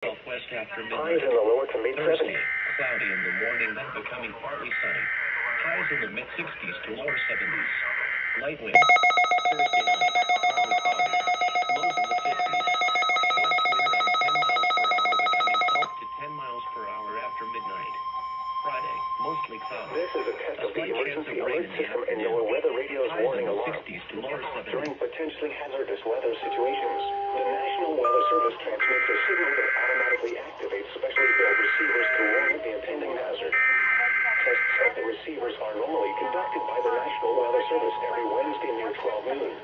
Southwest after Highs in the lower to mid 70s. cloudy in the morning, then becoming partly sunny. Highs in the mid 60s to lower 70s. Light wind. Thursday night, This is a test of the emergency alert system and. NOAA Weather Radio's warning alarm. 60s to lower 70s. During potentially hazardous weather situations, the National Weather Service transmits a signal that automatically activates specially built receivers to warn of the impending hazard. Tests of the receivers are normally conducted by the National Weather Service every Wednesday near 12 noon.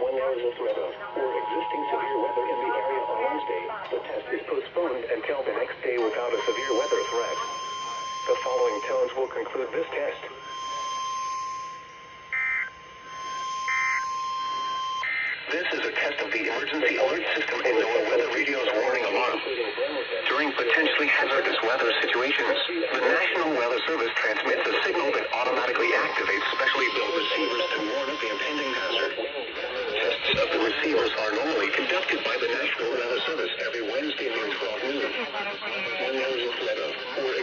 When there is a threat of or existing severe weather in the area on Wednesday, the test is postponed until the next day without a severe weather threat. The following tones will conclude this test. This is a test of the emergency alert system and NOAA Weather Radio's warning alarm. During potentially hazardous weather situations, the National Weather Service transmits a signal that automatically activates specially built receivers to warn of the impending hazard. Tests of the receivers are normally conducted by the National Weather Service every Wednesday near 12 noon.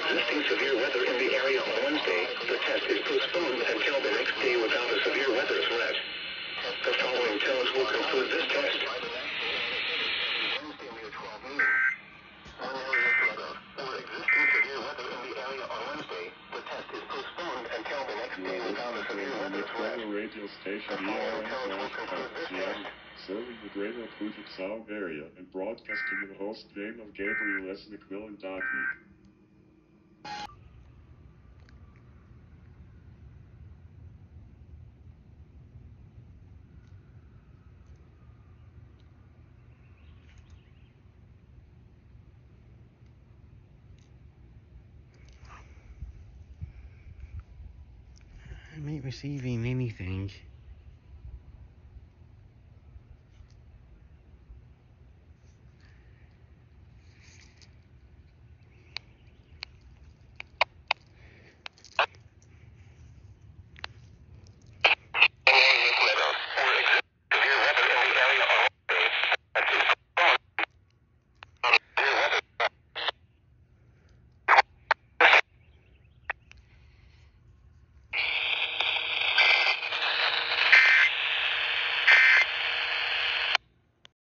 Existing severe weather in the area on Wednesday, the test is postponed until the next day without a severe weather threat. The following tones will conclude this test. Wednesday near 12 noon. When there is a threat of or existing severe weather in the area on Wednesday, the test is postponed until the next day without a severe weather threat. Radio station The following tones will conclude this test. serving the greater Puget Sound area and broadcasting in the host name of Gabriel S. McMillan receiving anything.